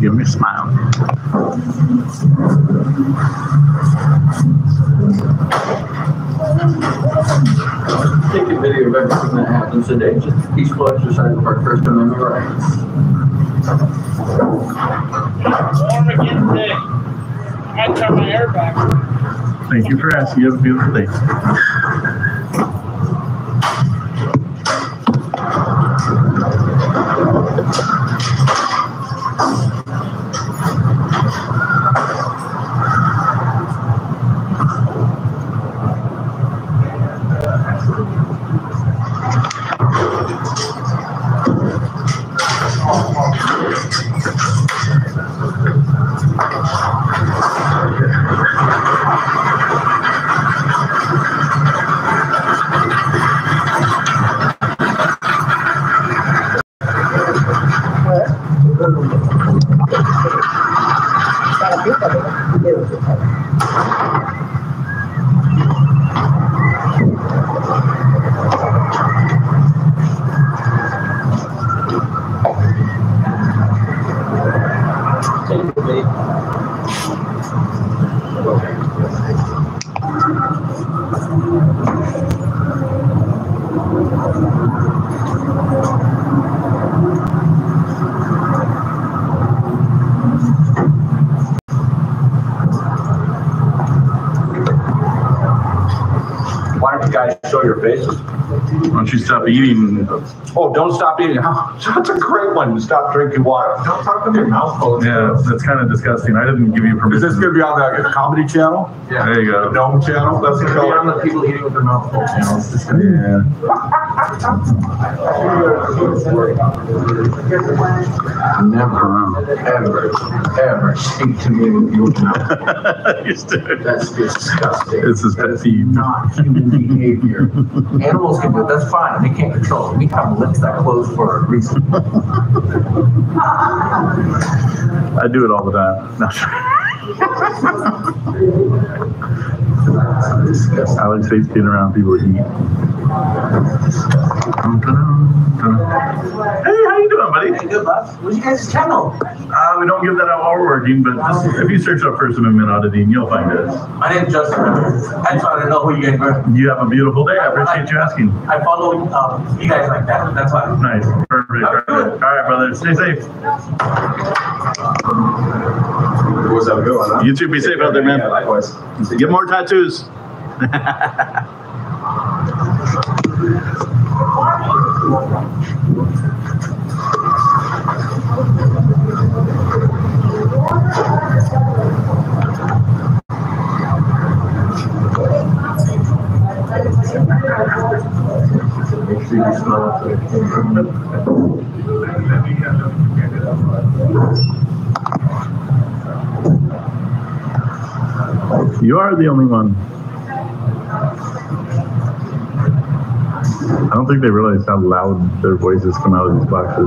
give me a smile. Take a video of everything that happens today, just a peaceful exercise of our First Amendment rights. Warm again today. I had to turn my hair back. Thank you for asking. You have a beautiful day. group. Show your faces? Why don't you stop eating? Oh, don't stop eating. That's a great one. Stop drinking water. Don't talk with your mouth full. Yeah, that's kind of disgusting. I didn't give you permission. Is this gonna be on the comedy channel? Yeah. There you The go. Gnome channel? That's It's the gonna be on the people eating with their mouth full channel. It's just gonna Yeah. Never, ever, ever speak to me with your mouth. Stupid. That's disgusting. This is pet peeve. Not human behavior. Animals can do it, that's fine, they can't control it. We have lips that close for a reason. I do it all the time. No. Alex hates being around people that eat. Hey, how you doing, buddy? Hey, good, bud. What's your guys' channel? Uh, we don't give that out while we're working, but just, if you search up First Amendment auditing, you'll find us. My name's Justin. I just wanted to know who you guys were. You have a beautiful day. I appreciate you asking. I follow, um, you guys like that, that's why. Nice. Perfect. Have a good Perfect. All right, brother. Stay safe. Was that a good one, huh? You too. Be safe out there, man. Yeah, Likewise. Get more tattoos. Make sure you smell it. You are the only one. I don't think they realize how loud their voices come out of these boxes.